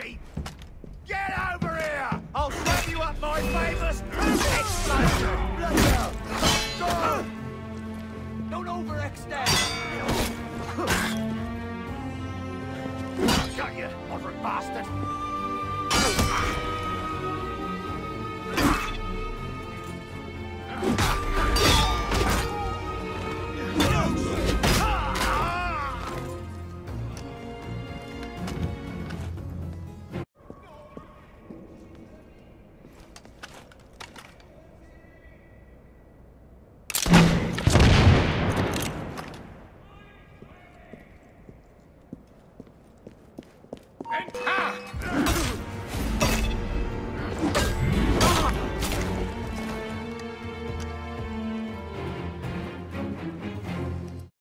sheep! Get over here! I'll show you up my famous explosion! Bloody hell! Go! Don't overextend! Got you, moderate bastard! And, ah!